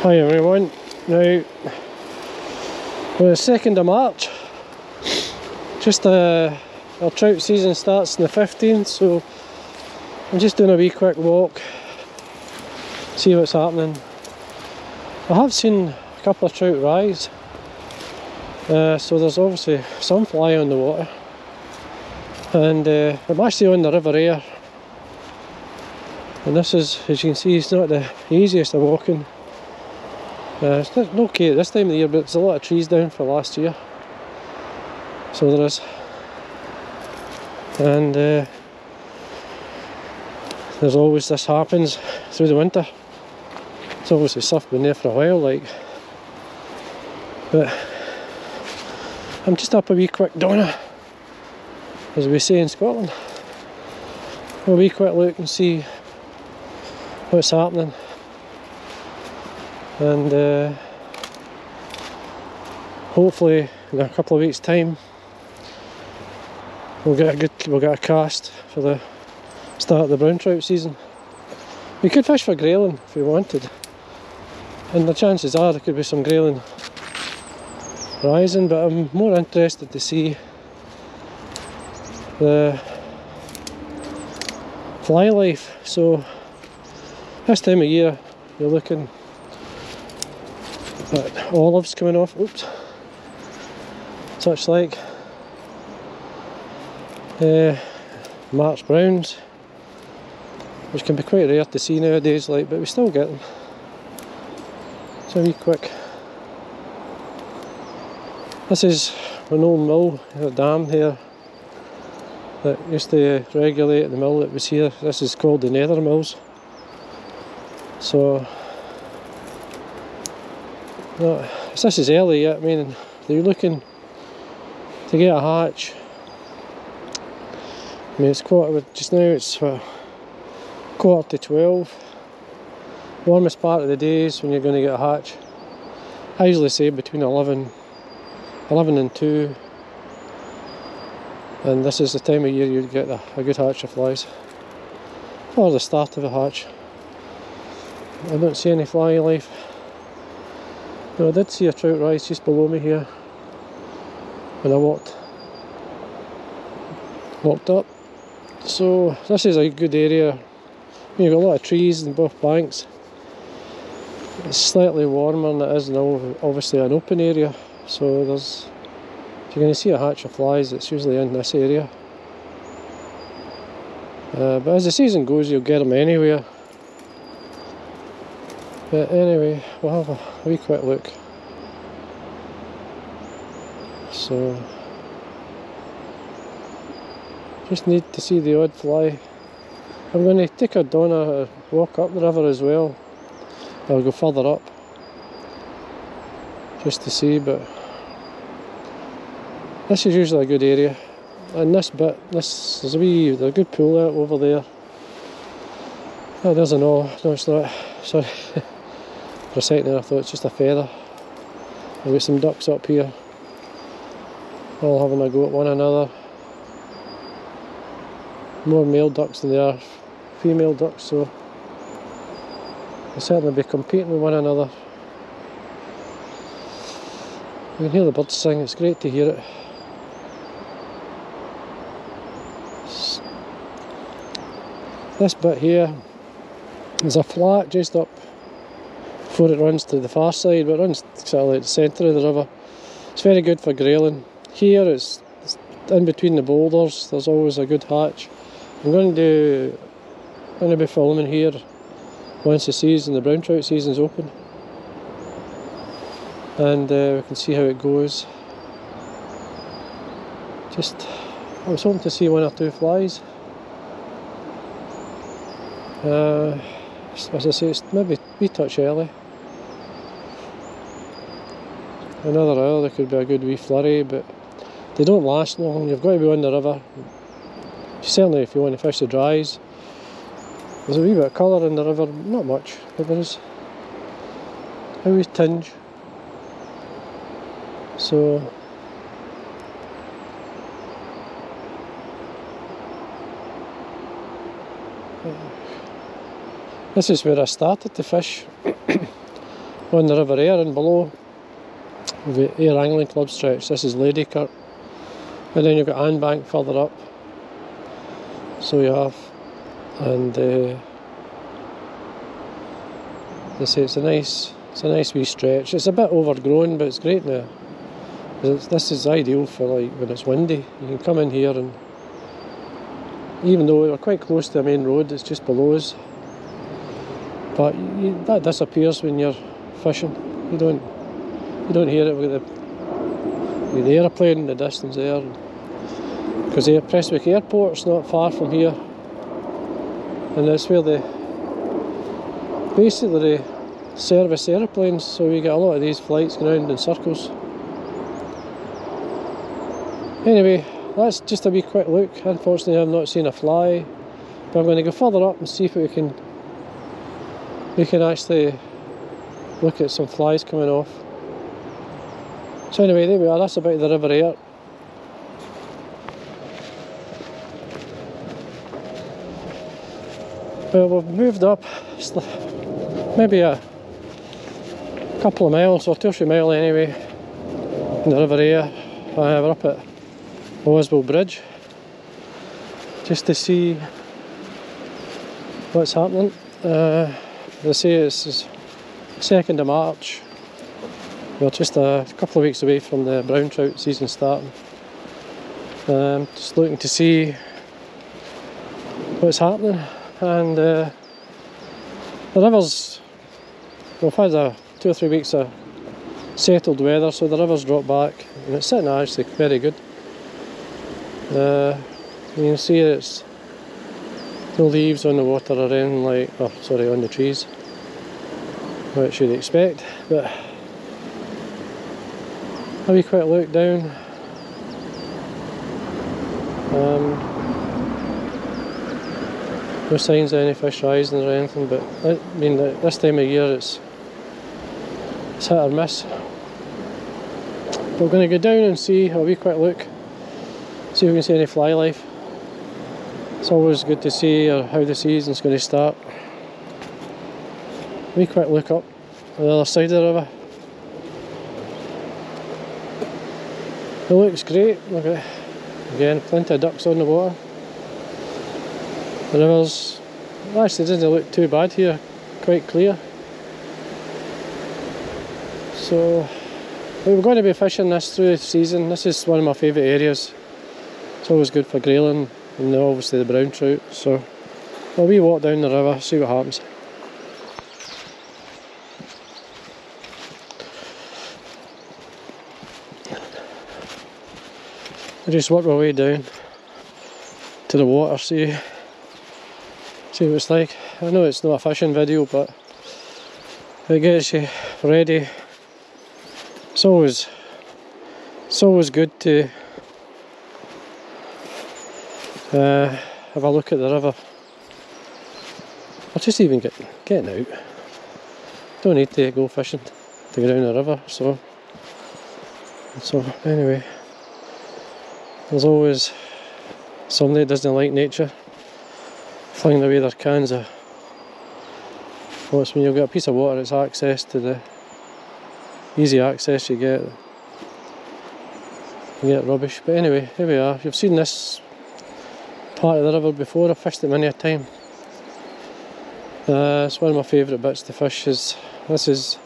Hi everyone, now we're the 2nd of March, just uh, our trout season starts on the 15th so I'm just doing a wee quick walk, see what's happening. I have seen a couple of trout rise, uh, so there's obviously some fly on the water and uh, I'm actually on the River Ayr and this is, as you can see, it's not the easiest of walking uh, it's not okay at this time of the year, but there's a lot of trees down for last year. So there is. And uh, there's always this happens through the winter. It's obviously stuff been there for a while, like. But I'm just up a wee quick donor, as we say in Scotland. A wee quick look and see what's happening. And uh, hopefully in a couple of weeks time we'll get a good we'll get a cast for the start of the brown trout season. We could fish for grayling if we wanted. And the chances are there could be some grayling rising but I'm more interested to see the fly life. So this time of year you're looking at olives coming off, oops, such like uh, March Browns, which can be quite rare to see nowadays, like, but we still get them. So a quick. This is an old mill, a dam here that used to regulate the mill that was here. This is called the Nether Mills. So no, this is early yet, I mean, they're looking to get a hatch. I mean, it's quarter, just now it's uh, quarter to 12. Warmest part of the day is when you're going to get a hatch. I usually say between 11, 11 and 2. And this is the time of year you'd get a, a good hatch of flies. Or the start of a hatch. I don't see any fly life. Now I did see a trout rise just below me here when I walked walked up. So this is a good area. You've got a lot of trees in both banks. It's slightly warmer than it is now, obviously an open area. So there's if you're going to see a hatch of flies it's usually in this area. Uh, but as the season goes you'll get them anywhere. But anyway, we'll have a, wee quick look. So, just need to see the odd fly. I'm going to take a a walk up the river as well. I'll go further up just to see, but this is usually a good area. And this bit, this there's a wee, there's a good pool out over there. Oh, there's an all. No, it's not. Sorry. For a second there I thought it's just a feather. I've got some ducks up here. All having a go at one another. More male ducks than there are female ducks, so they'll certainly be competing with one another. You can hear the birds sing, it's great to hear it. This bit here is a flat just up before it runs to the far side, but it runs of like the centre of the river. It's very good for grayling. Here it's, it's in between the boulders, there's always a good hatch. I'm going to I'm going to be filming here once the season, the brown trout season is open. And uh, we can see how it goes. Just, I was hoping to see one or two flies. Uh, as I say, it's maybe a wee touch early. another hour there could be a good wee flurry but they don't last long. You've got to be on the river. Certainly if you want to fish the dries there's a wee bit of colour in the river not much but there is. A wee tinge. So This is where I started to fish on the River Ayr and below the Ayr Angling Club stretch. This is Ladykirk, and then you've got Annbank further up. So you have, and uh, they say it's a nice, it's a nice wee stretch. It's a bit overgrown, but it's great now. It's, this is ideal for like when it's windy. You can come in here and even though we're quite close to the main road, it's just below us. But you, that disappears when you're fishing. You don't you don't hear it with the with the aeroplane in the distance there. Because the Prestwick Airport's not far from here, and that's where the basically the service aeroplanes. So we get a lot of these flights going around in circles. Anyway, that's just a wee quick look. Unfortunately, I've not seen a fly, but I'm going to go further up and see if we can we can actually look at some flies coming off. So anyway, there we are. That's about the River Ayr. Well, we've moved up maybe a couple of miles or two or three miles anyway in the River Ayr. Uh, we're up at Oswell Bridge just to see what's happening. Uh, they say it's 2nd of March. We're just a couple of weeks away from the brown trout season starting. Um, just looking to see what's happening and uh, the rivers we've had a two or three weeks of settled weather so the rivers dropped back and it's sitting actually very good uh, you can see it's no leaves on the water or anything like, oh sorry, on the trees, which you'd expect, but have a quick look down. Um, no signs of any fish rising or anything, but I mean, this time of year it's, it's hit or miss. We're going to go down and see, have a quick look see if we can see any fly life. It's always good to see uh, how the season's going to start. We quick look up on the other side of the river. It looks great, look at it. again, plenty of ducks on the water. The river's actually doesn't look too bad here, quite clear. So we're going to be fishing this through the season. This is one of my favourite areas. It's always good for grayling and obviously the brown trout. So well, we walk down the river, see what happens. I just work my way down to the water, see see what it's like. I know it's not a fishing video, but it gets you ready. It's always it's always good to uh, have a look at the river. I'll just even get getting out. Don't need to go fishing to go down the river, so so anyway. There's always somebody that doesn't like nature flinging away their cans of what's when you've got a piece of water it's access to the easy access you get you get rubbish. But anyway, here we are. You've seen this part of the river before. I've fished it many a time. Uh, it's one of my favourite bits to fish. Is this is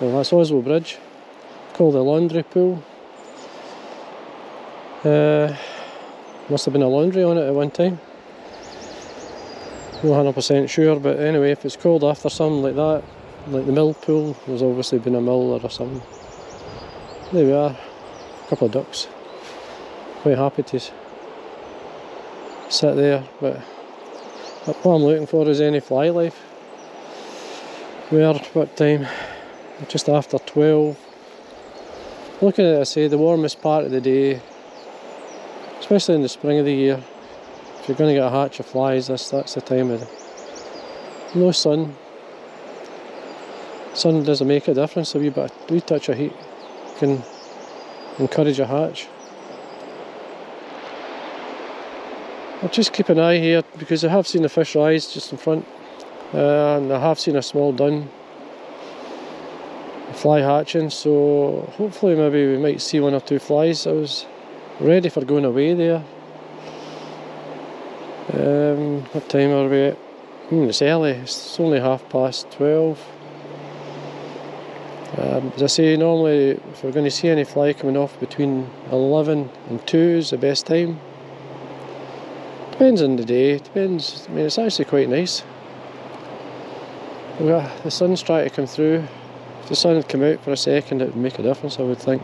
well, that's Oswell Bridge, called the laundry pool. Uh, must have been a laundry on it at one time. Not 100% sure, but anyway, if it's called after something like that, like the mill pool, there's obviously been a mill or something. There we are, a couple of ducks. Quite happy to sit there but what I'm looking for is any fly life. We're what time just after 12 looking at I say the warmest part of the day especially in the spring of the year. If you're going to get a hatch of flies this that's the time of the no sun. Sun doesn't make a difference a wee bit a wee touch of heat can encourage a hatch I'll just keep an eye here because I have seen the fish rise just in front uh, and I have seen a small dun fly hatching so hopefully maybe we might see one or two flies. I was ready for going away there. Um, what time are we at? Hmm, it's early, it's only half past 12. Um, as I say, normally if we're going to see any fly coming off between 11 and 2 is the best time. Depends on the day, depends. I mean, it's actually quite nice. the sun's trying to come through. If the sun had come out for a second, it would make a difference, I would think.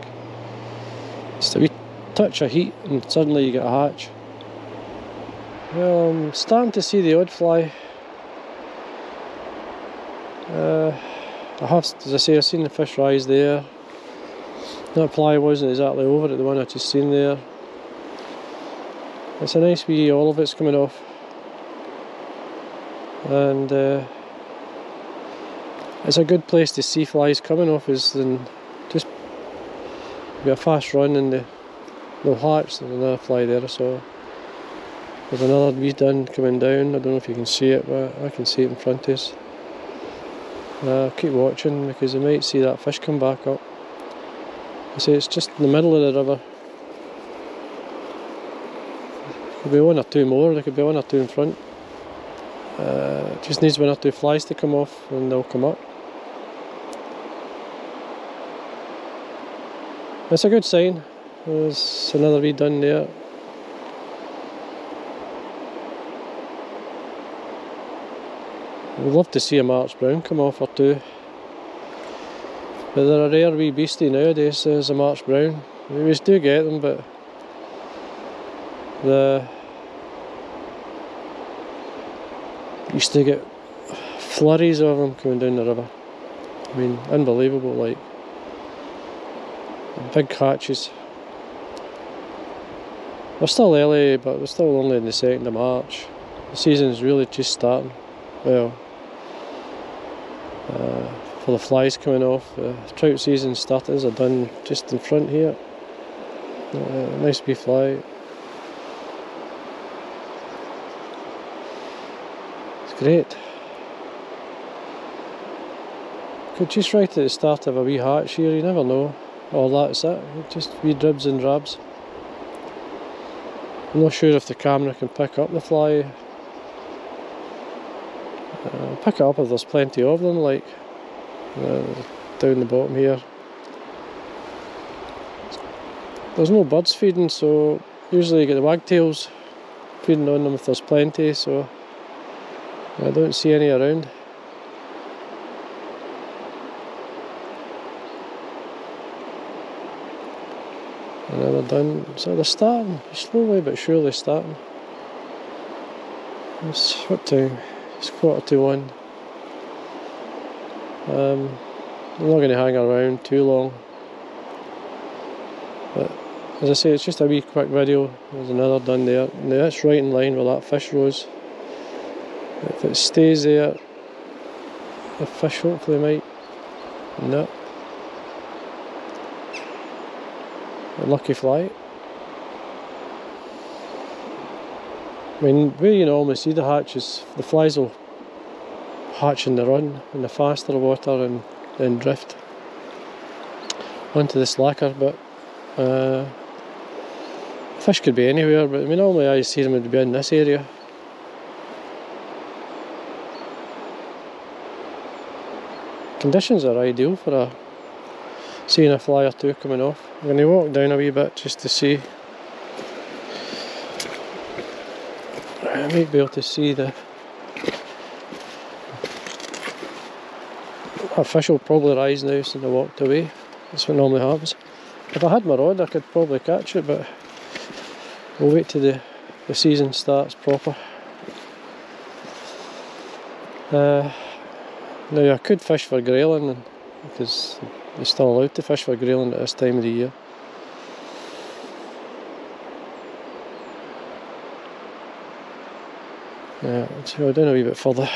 Just a wee touch of heat, and suddenly you get a hatch. Well, I'm starting to see the odd fly. Uh, I have, as I say, I've seen the fish rise there. That fly wasn't exactly over it, the one I just seen there. It's a nice wee all of it's coming off. And uh, it's a good place to see flies coming off is then just be a fast run and the no hatch, there's another fly there so there's another wee dun coming down, I don't know if you can see it but I can see it in front of us. Uh, keep watching because you might see that fish come back up. I say it's just in the middle of the river. Could be one or two more, there could be one or two in front. Uh, just needs one or two flies to come off and they'll come up. That's a good sign. There's another wee dun there. We'd love to see a March Brown come off or two. But they're a rare wee beastie nowadays there's a March Brown. We do get them but the used to get flurries of them coming down the river. I mean, unbelievable, like big catches. We're still early, but we're still only in the 2nd of March. The season's really just starting. Well, uh, for the flies coming off. The trout season started as I done just in front here. Uh, nice wee fly. Great. Could just right at the start of a wee hatch here, you never know. All that's it, just wee dribs and drabs. I'm not sure if the camera can pick up the fly uh, pick it up if there's plenty of them, like uh, down the bottom here. There's no birds feeding, so usually you get the wagtails feeding on them if there's plenty, so I don't see any around. Another dun, so they're starting, slowly but surely starting. It's what time? It's quarter to one. Um, I'm not going to hang around too long. But as I say, it's just a wee quick video. There's another dun there. Now that's right in line with that fish rose. If it stays there, the fish hopefully might No. A lucky fly. I mean, where you normally see the hatches, the flies will hatch in the run in the faster water and then drift onto the slacker. But uh, fish could be anywhere, but I mean, normally I see them would be in this area. Conditions are ideal for a seeing a fly or two coming off. I'm going to walk down a wee bit just to see I might be able to see the will probably rise now since I walked away. That's what normally happens. If I had my rod I could probably catch it but we'll wait till the, the season starts proper. Uh, now I could fish for grayling because they're still allowed to fish for grayling at this time of the year. Yeah, let's go down a wee bit further.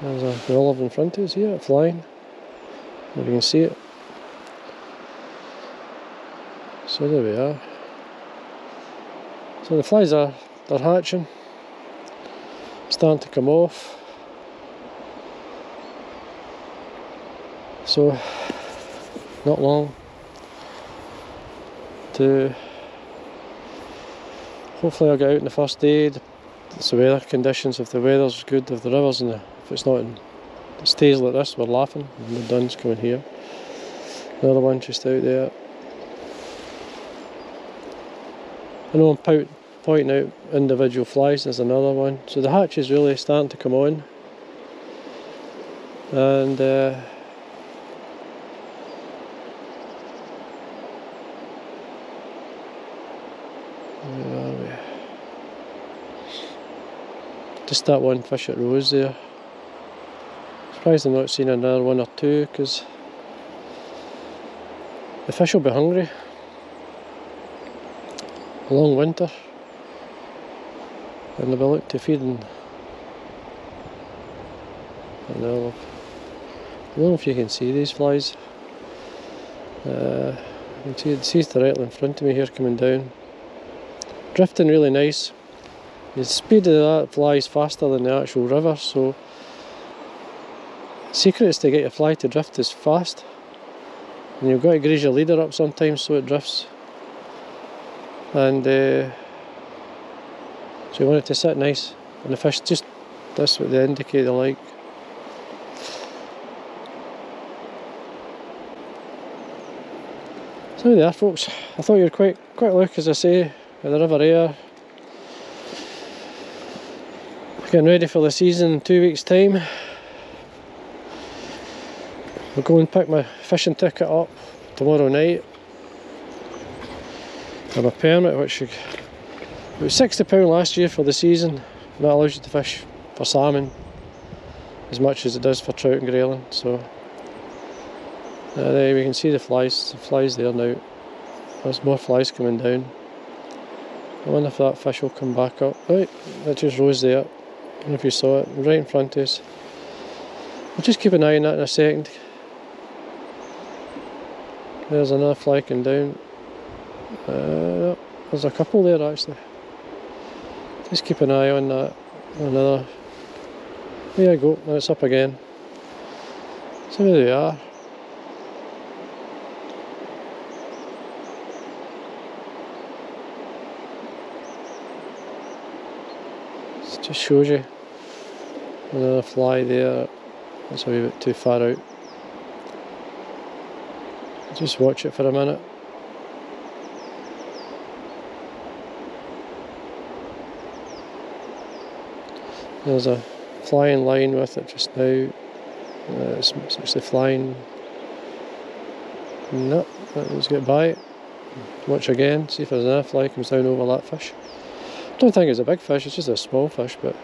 There's a roll olive in front of us here, flying. If you can see it. So there we are. So the flies are they're hatching, starting to come off. So not long to hopefully I'll get out in the first day. It's the weather conditions, if the weather's good, if the river's and if it's not in, it stays like this, we're laughing. And the dun's coming here. Another one just out there. I know I'm pointing out individual flies, there's another one. So the hatch is really starting to come on. And uh, Just that one fish at Rose there. Surprised I'm not seeing another one or two because the fish will be hungry. Long winter and they'll be looking to feed and I don't know if you can see these flies. Uh, you can see, it sees see directly in front of me here coming down. Drifting really nice. The speed of that flies faster than the actual river, so secret is to get your fly to drift as fast. And you've got to grease your leader up sometimes so it drifts. And uh, so you want it to sit nice. And the fish just, that's what they indicate they like. So there folks, I thought you were quite, quite look as I say, at the River Ayr. Getting ready for the season in two weeks time. I'll go and pick my fishing ticket up tomorrow night. Have a permit which was £60 last year for the season. And that allows you to fish for salmon as much as it does for trout and grayling. So uh, there we can see the flies, the flies there now. There's more flies coming down. I wonder if that fish will come back up. Right, that just rose there. I don't know if you saw it, right in front of us. We'll just keep an eye on that in a second. There's another fly coming down. Uh, there's a couple there actually. Just keep an eye on that. Another. There you go, and it's up again. So there they are. just shows you another fly there that's a wee bit too far out just watch it for a minute there's a flying line with it just now uh, it's, it's actually flying no, let's get by watch again see if there's another fly comes down over that fish don't think it's a big fish, it's just a small fish, but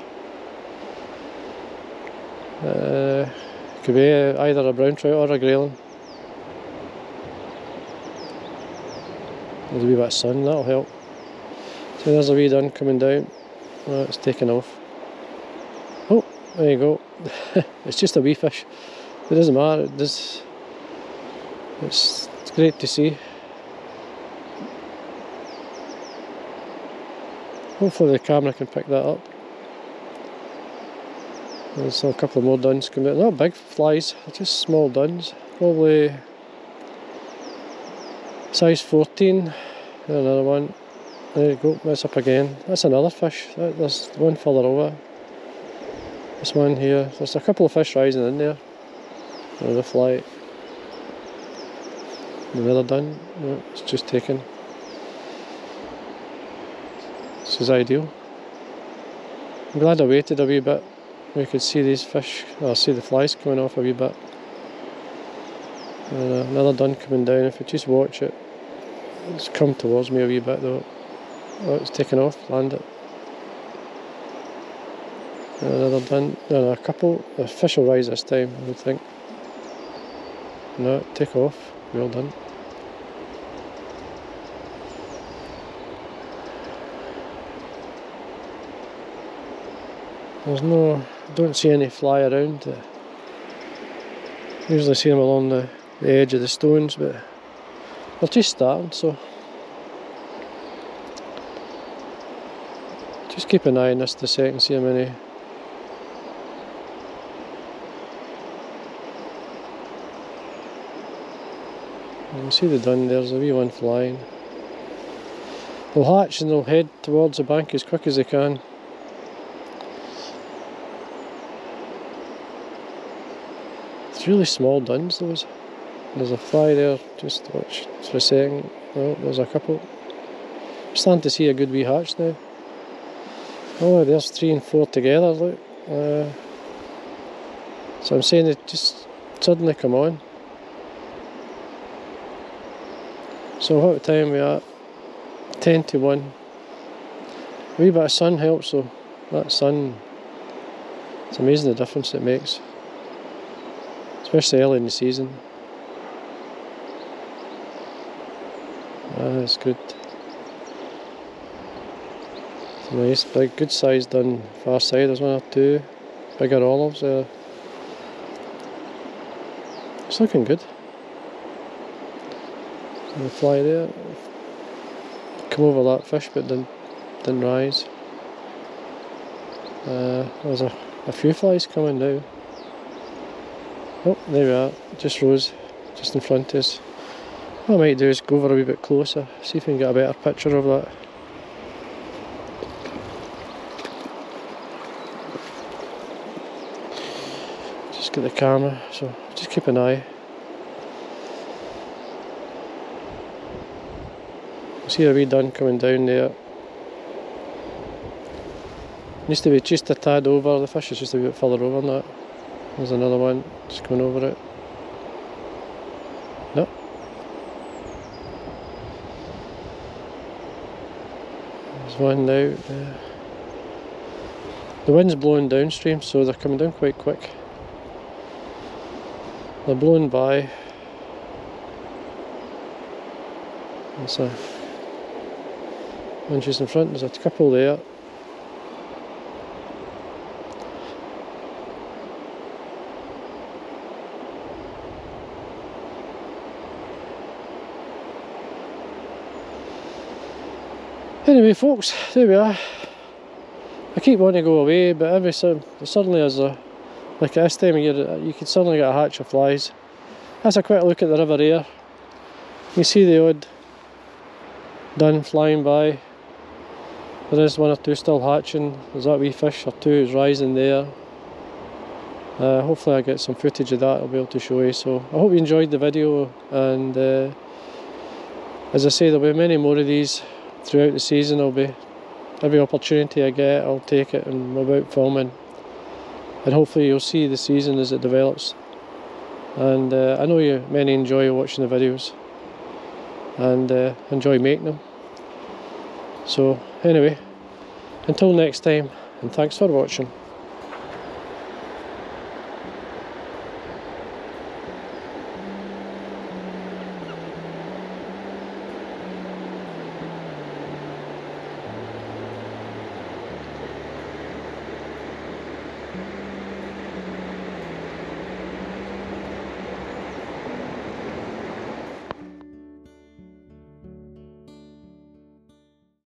uh, could be either a brown trout or a grayling. There's a wee bit of sun, that'll help. So there's a wee dun coming down. Oh, it's taken off. There you go. it's just a wee fish. It doesn't matter. It does. It's, it's great to see. Hopefully the camera can pick that up. There's a couple of more duns coming out. Not big flies, just small duns. Probably size 14. Another one. There you go, that's up again. That's another fish. There's one further over. This one here. There's a couple of fish rising in there. Another fly. Another dun. No, it's just taken. This is ideal. I'm glad I waited a wee bit. We could see these fish, or see the flies coming off a wee bit. Uh, another dun coming down. If you just watch it, it's come towards me a wee bit though. Oh, it's taken off, land it. Another no, a couple. The fish rise this time, I would think. No, take off. Well done. There's no, don't see any fly around. Uh, usually see them along the the edge of the stones, but they're just starting, so just keep an eye on this the second, see how many can see the dun, there's a wee one flying. They'll hatch and they'll head towards the bank as quick as they can. It's really small duns those. There's a fly there, just watch for a second. Oh, there's a couple. I'm starting to see a good wee hatch now. Oh, there's three and four together, look. Uh, so I'm saying it just suddenly come on. So what time we at? 10 to 1. A wee bit of sun helps though. That sun, it's amazing the difference it makes. Especially early in the season. Ah, that's good. It's nice, big, good size dun far side. There's one or two bigger olives there. It's looking good. And fly there. Come over that fish but didn't, didn't rise. Uh, there's a, a few flies coming now. Oh, there we are, just rose, just in front of us. What I might do is go over a wee bit closer, see if we can get a better picture of that. Just get the camera, so just keep an eye. See a wee dun coming down there. Needs to be just a tad over, the fish is just a bit further over than that. There's another one just coming over it. No. There's one now. The wind's blowing downstream, so they're coming down quite quick. They're blowing by. There's a just in front, there's a couple there. Anyway folks, there we are. I keep wanting to go away but every so suddenly as a like at this time of year uh, you can suddenly get a hatch of flies. That's a quick look at the river here. You see the odd dun flying by. There is one or two still hatching. There's that wee fish or two is rising there. Uh, hopefully I get some footage of that I'll be able to show you. So I hope you enjoyed the video and uh, as I say there'll be many more of these throughout the season. I'll be every opportunity I get, I'll take it and I'm about filming. And hopefully you'll see the season as it develops. And uh, I know you many enjoy watching the videos and uh, enjoy making them. So anyway, until next time, and thanks for watching.